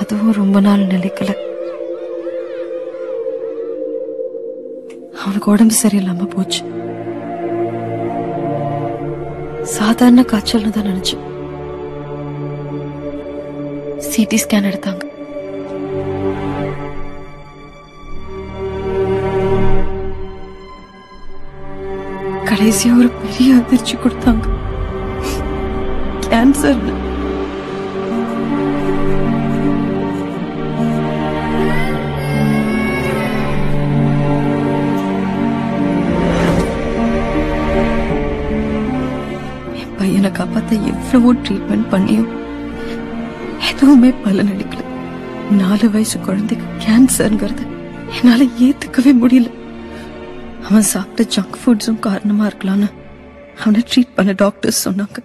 அதுவும் ரொம்ப நாள் நிலைக்கல. அவனுக்கு உடம்பு சரியில்லாம போச்சு. சாதாரண காய்ச்சல்னு தான் நினைச்சேன். சிடி ஸ்கேன் எடுத்தாங்க. கடைசியா ஒரு பெரிய அதிர்ச்சி கொடுத்தாங்க. கேன்சர் காப்பாத்த எவ்வளவோ ட்ரீட்மெண்ட் பண்ணியும். எதுவுமே பலன் அளிக்கல நாலு வயசு குழந்தைக்கு கேன்சர்ங்கிறது என்னால ஏத்துக்கவே முடியல. அவன் சாப்பிட்ட ஜங்க் ஃபுட்ஸும் காரணமா இருக்கலான்னு அவனை ட்ரீட் பண்ண டாக்டர்ஸ் சொன்னாங்க.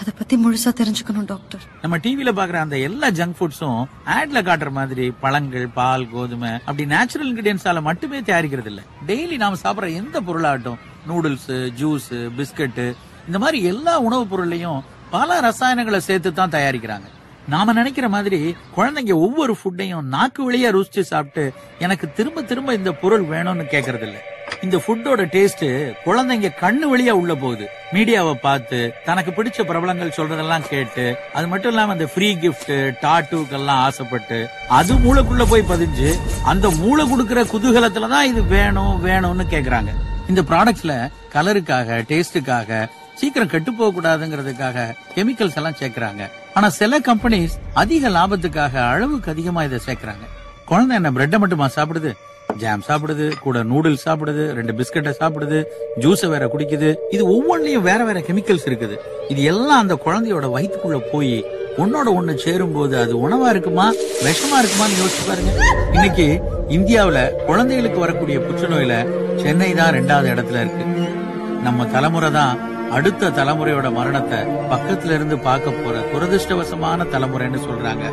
அத பத்தி முழுசா தெரிஞ்சுக்கணும் டாக்டர் நம்ம டிவில பாக்குற அந்த எல்லா ஜங்க் ஃபுட்ஸும் ஆட்ல காட்டுற மாதிரி பழங்கள் பால் கோதுமை அப்படி நேச்சுரல் இன்கிரியன்ஸால மட்டுமே தயாரிக்கிறது இல்ல டெய்லி நாம சாப்பிடுற எந்த பொருளாகட்டும் நூடுல்ஸ் ஜூஸ் பிஸ்கட் இந்த மாதிரி எல்லா உணவுப் பொருளையும் பல ரசாயனங்களை சேர்த்து தான் தயாரிக்கிறாங்க. நாம நினைக்கிற மாதிரி குழந்தைங்க ஒவ்வொரு ஃபுட்டையும் நாக்கு வழியா ருசிச்சு சாப்பிட்டு எனக்கு திரும்ப திரும்ப இந்த பொருள் வேணும்னு கேக்குறது இல்ல இந்த ஃபுட்டோட டேஸ்ட் குழந்தைங்க கண்ணு வழியா உள்ள போகுது. மீடியாவை பார்த்து தனக்கு பிடிச்ச பிரபலங்கள் சொல்றதெல்லாம் கேட்டு அது மட்டும் இல்லாம இந்த ஃப்ரீ கிஃப்ட் டாட்டூக்கெல்லாம் ஆசைப்பட்டு அது மூளைக்குள்ள போய் பதிஞ்சு அந்த மூளை கொடுக்கிற குதூகலத்துலதான் இது வேணும் வேணும்னு கேக்குறாங்க. இந்த ப்ராடக்ட்ஸ்ல கலருக்காக டேஸ்டுக்காக சீக்கிரம் கெட்டு போக கூடாதுங்கிறதுக்காக கெமிக்கல்ஸ் எல்லாம் சேர்க்கிறாங்க. ஆனா சில கம்பெனிஸ் அதிக லாபத்துக்காக அளவுக்கு அதிகமா இதை சேர்க்கிறாங்க. குழந்தை என்ன பிரெட்டை மட்டுமா சாப்பிடுது? ஜாம் சாப்பிடுது கூட நூடுல்ஸ் சாப்பிடுது ரெண்டு பிஸ்கட்டை சாப்பிடுது ஜூஸை வேற குடிக்குது. இது ஒவ்வொன்றிலையும் வேற வேற கெமிக்கல்ஸ் இருக்குது. இது எல்லாம் அந்த குழந்தையோட வயிற்றுக்குள்ள போய் ஒன்னோட ஒண்ணு சேரும் போது அது உணவா இருக்குமா விஷமா இருக்குமான்னு யோசிச்சு பாருங்க. இன்னைக்கு இந்தியாவுல குழந்தைகளுக்கு வரக்கூடிய புற்றுநோயில சென்னை தான் ரெண்டாவது இடத்துல இருக்கு. நம்ம தலைமுறை தான் அடுத்த தலைமுறையோட மரணத்தை பக்கத்துல இருந்து பார்க்க போற துரதிருஷ்டவசமான தலைமுறைன்னு சொல்றாங்க.